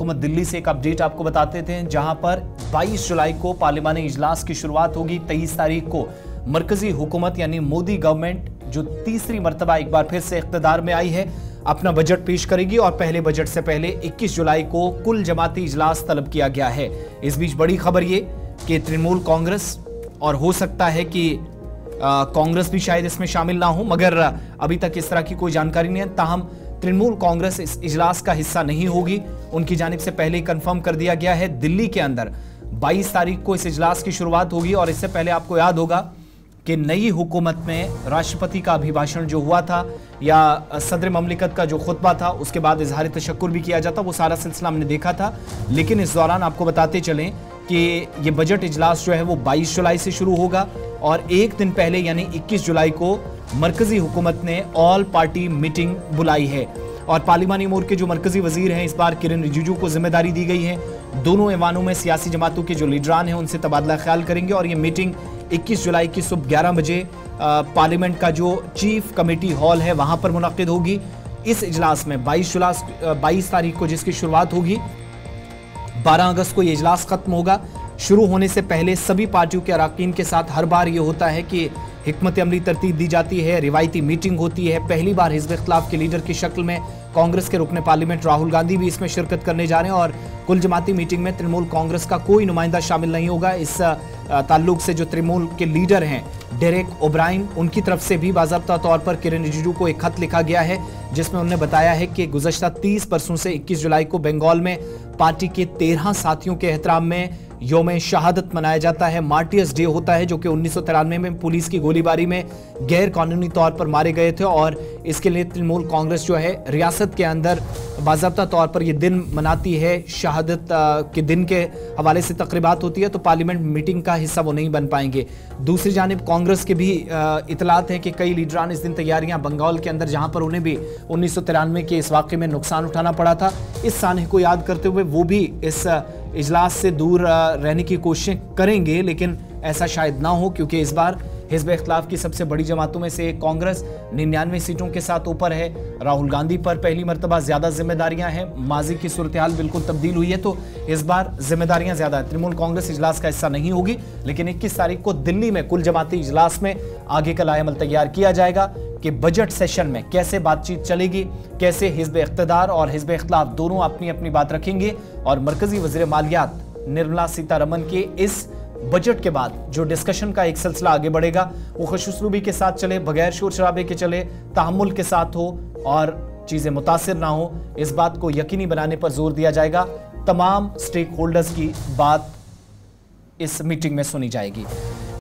हुकूमत दिल्ली से एक अपडेट आपको बताते थे, जहाँ पर 22 जुलाई को पार्लिमानी इजलास की शुरुआत होगी 23 तारीख को। मरकजी हुकूमत यानी मोदी गवर्नमेंट जो तीसरी मरतबा एक बार फिर से इकतदार में आई है, अपना बजट पेश करेगी और पहले बजट से पहले 21 जुलाई को कुल जमाती इजलास तलब किया गया है। इस बीच बड़ी खबर ये कि तृणमूल कांग्रेस, और हो सकता है कि कांग्रेस भी शायद इसमें शामिल ना हो, मगर अभी तक इस तरह की कोई जानकारी नहीं है। ताहम तृणमूल कांग्रेस इस इजलास का हिस्सा नहीं होगी। उनकी जानब से पहले ही कन्फर्म कर दिया गया है, दिल्ली के अंदर। 22 तारीख को इस इजलास की शुरुआत होगी और इससे पहले आपको याद होगा कि नई हुकूमत में राष्ट्रपति का अभिभाषण जो हुआ था या सदर ममलिकत का जो खुतबा था, उसके बाद इजहार तशक्र भी किया जाता, वो सारा सिलसिला हमने देखा था। लेकिन इस दौरान आपको बताते चलें कि ये बजट इजलास जो है, वो 22 जुलाई से शुरू होगा और एक दिन पहले, यानी 21 जुलाई को मरकजी हुकूमत ने ऑल पार्टी मीटिंग बुलाई है और पार्लिमानी मोर के जो मरकजी वज़ीर हैं, इस बार किरण रिजिजू को ज़िम्मेदारी दी गई है। दोनों ऐवानों में सियासी जमातों के जो लीडरान हैं, उनसे तबादला ख्याल करेंगे और ये मीटिंग 21 जुलाई की सुबह 11 बजे पार्लियामेंट का जो चीफ कमेटी हॉल है, वहाँ पर मुनद होगी। इस इजलास में 22 जुलाई बाईस तारीख को जिसकी शुरुआत होगी 12 अगस्त को ये इजलास खत्म होगा। शुरू होने से पहले सभी पार्टियों के अरकान के साथ हर बार ये होता है कि हमत अमली तरतीब दी जाती है, रिवायती मीटिंग होती है। पहली बार हिजब इख्तलाफ के लीडर की शक्ल में कांग्रेस के रुकने पार्लियामेंट राहुल गांधी भी इसमें शिरकत करने जा रहे हैं और कुल जमाती मीटिंग में तृणमूल कांग्रेस का कोई नुमाइंदा शामिल नहीं होगा। इस ताल्लुक से जो तृणमूल के लीडर हैं, डेरेक ओब्राइन, उनकी तरफ़ से भी बाबा तौर पर किरण रिजिजू को एक खत लिखा गया है, जिसमें उन्होंने बताया है कि गुजशत तीस परसों से इक्कीस जुलाई को बंगाल में पार्टी के तेरह साथियों के एहतराम में योम शहादत मनाया जाता है। मार्टियस डे होता है, जो कि उन्नीस सौ तिरानवे में पुलिस की गोलीबारी में गैर कानूनी तौर पर मारे गए थे और इसके लिए तृणमूल कांग्रेस जो है, रियासत के अंदर बाबा तौर पर यह दिन मनाती है। शहादत के दिन के हवाले से तकरीबात होती है तो पार्लियामेंट मीटिंग का हिस्सा वो नहीं बन पाएँगे। दूसरी जानब कांग्रेस के भी इतलात हैं कि कई लीडरान इस दिन तैयारियाँ बंगाल के अंदर, जहाँ पर उन्हें भी उन्नीस सौ तिरानवे के इस वाक़े में नुकसान उठाना पड़ा था। इस सानह को याद करते हुए वो भी इस इजलास से दूर रहने की कोशिशें करेंगे, लेकिन ऐसा शायद ना हो, क्योंकि इस बार हिजब इख्लाफ की सबसे बड़ी जमातों में से कांग्रेस निन्यानवे सीटों के साथ ऊपर है। राहुल गांधी पर पहली मरतबा ज़्यादा जिम्मेदारियाँ हैं। माजी की सूरत हाल बिल्कुल तब्दील हुई है तो इस बार जिम्मेदारियाँ ज़्यादा है। तृणमूल कांग्रेस इजलास का हिस्सा नहीं होगी, लेकिन इक्कीस तारीख को दिल्ली में कुल जमाती इजलास में आगे का लाएमल तैयार किया जाएगा। कि बजट सेशन में कैसे बातचीत चलेगी, कैसे हिजब इकतदार और हिजब इख्लाफ दोनों अपनी अपनी बात रखेंगे और मरकजी वज़ीर मालियात निर्मला सीतारमन के इस बजट के बाद जो डिस्कशन का एक सिलसिला आगे बढ़ेगा, वो खुशुसलूबी के साथ चले, बगैर शोर शराबे के चले, तहमुल के साथ हो और चीज़ें मुतासर ना हो, इस बात को यकीनी बनाने पर ज़ोर दिया जाएगा। तमाम स्टेक होल्डर्स की बात इस मीटिंग में सुनी जाएगी।